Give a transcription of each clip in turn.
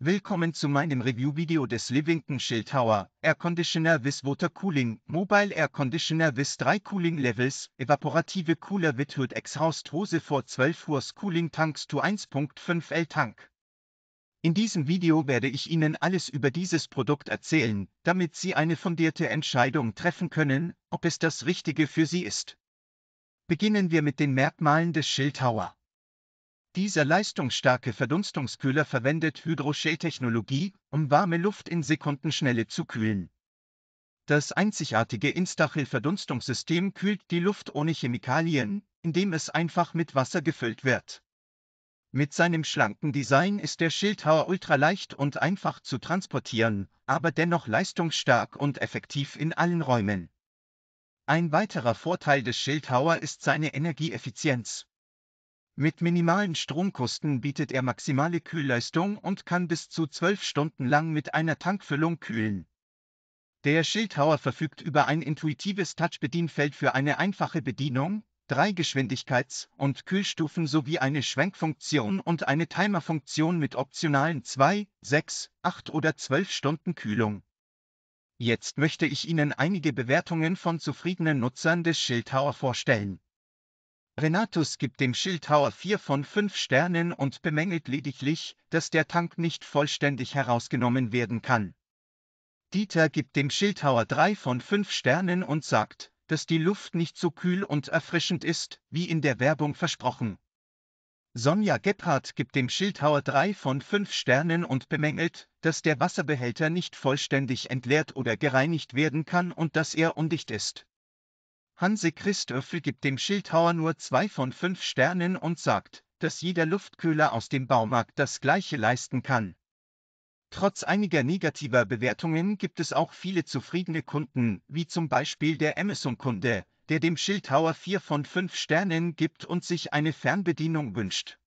Willkommen zu meinem Review-Video des Livington Chill Tower Air Conditioner with Water Cooling, Mobile Air Conditioner with 3 Cooling Levels, evaporative Cooler with Hood Exhaust Hose for 12 Hurs Cooling Tanks to 1.5 L Tank. In diesem Video werde ich Ihnen alles über dieses Produkt erzählen, damit Sie eine fundierte Entscheidung treffen können, ob es das Richtige für Sie ist. Beginnen wir mit den Merkmalen des Chill Tower. Dieser leistungsstarke Verdunstungskühler verwendet Hydroshell-Technologie, um warme Luft in Sekundenschnelle zu kühlen. Das einzigartige Instachel-Verdunstungssystem kühlt die Luft ohne Chemikalien, indem es einfach mit Wasser gefüllt wird. Mit seinem schlanken Design ist der Schildhauer ultraleicht und einfach zu transportieren, aber dennoch leistungsstark und effektiv in allen Räumen. Ein weiterer Vorteil des Schildhauer ist seine Energieeffizienz. Mit minimalen Stromkosten bietet er maximale Kühlleistung und kann bis zu zwölf Stunden lang mit einer Tankfüllung kühlen. Der Schildhauer verfügt über ein intuitives Touchbedienfeld für eine einfache Bedienung, drei Geschwindigkeits- und Kühlstufen sowie eine Schwenkfunktion und eine Timerfunktion mit optionalen 2, 6, 8 oder 12 Stunden Kühlung. Jetzt möchte ich Ihnen einige Bewertungen von zufriedenen Nutzern des Schildhauer vorstellen. Renatus gibt dem Schildhauer 4 von 5 Sternen und bemängelt lediglich, dass der Tank nicht vollständig herausgenommen werden kann. Dieter gibt dem Schildhauer 3 von 5 Sternen und sagt, dass die Luft nicht so kühl und erfrischend ist, wie in der Werbung versprochen. Sonja Gebhardt gibt dem Schildhauer 3 von 5 Sternen und bemängelt, dass der Wasserbehälter nicht vollständig entleert oder gereinigt werden kann und dass er undicht ist. Hanse Christoffel gibt dem Schildhauer nur zwei von fünf Sternen und sagt, dass jeder Luftkühler aus dem Baumarkt das gleiche leisten kann. Trotz einiger negativer Bewertungen gibt es auch viele zufriedene Kunden, wie zum Beispiel der Amazon-Kunde, der dem Schildhauer vier von fünf Sternen gibt und sich eine Fernbedienung wünscht.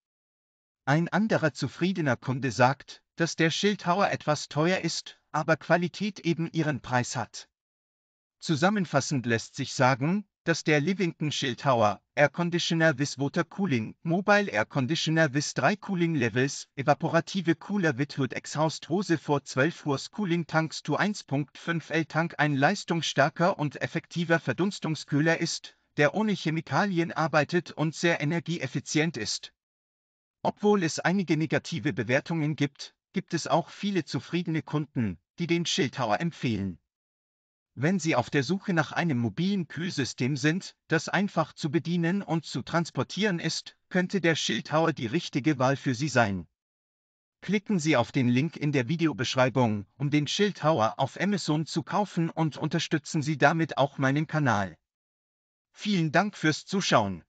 Ein anderer zufriedener Kunde sagt, dass der Schildhauer etwas teuer ist, aber Qualität eben ihren Preis hat. Zusammenfassend lässt sich sagen, dass der Livington Schildhauer Air Conditioner with Water Cooling, Mobile Air Conditioner with 3 Cooling Levels, evaporative Cooler with Hood Exhaust Hose vor 12 Hurs Cooling Tanks to 1.5 L Tank ein leistungsstarker und effektiver Verdunstungskühler ist, der ohne Chemikalien arbeitet und sehr energieeffizient ist. Obwohl es einige negative Bewertungen gibt, gibt es auch viele zufriedene Kunden, die den Schildhauer empfehlen. Wenn Sie auf der Suche nach einem mobilen Kühlsystem sind, das einfach zu bedienen und zu transportieren ist, könnte der Schildhauer die richtige Wahl für Sie sein. Klicken Sie auf den Link in der Videobeschreibung, um den Schildhauer auf Amazon zu kaufen und unterstützen Sie damit auch meinen Kanal. Vielen Dank fürs Zuschauen.